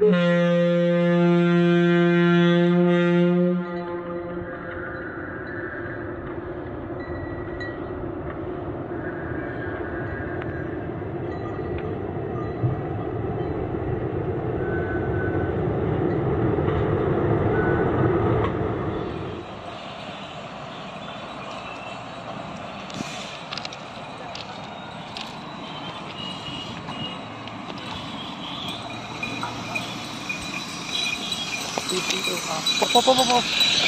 Hum. 不不。不不不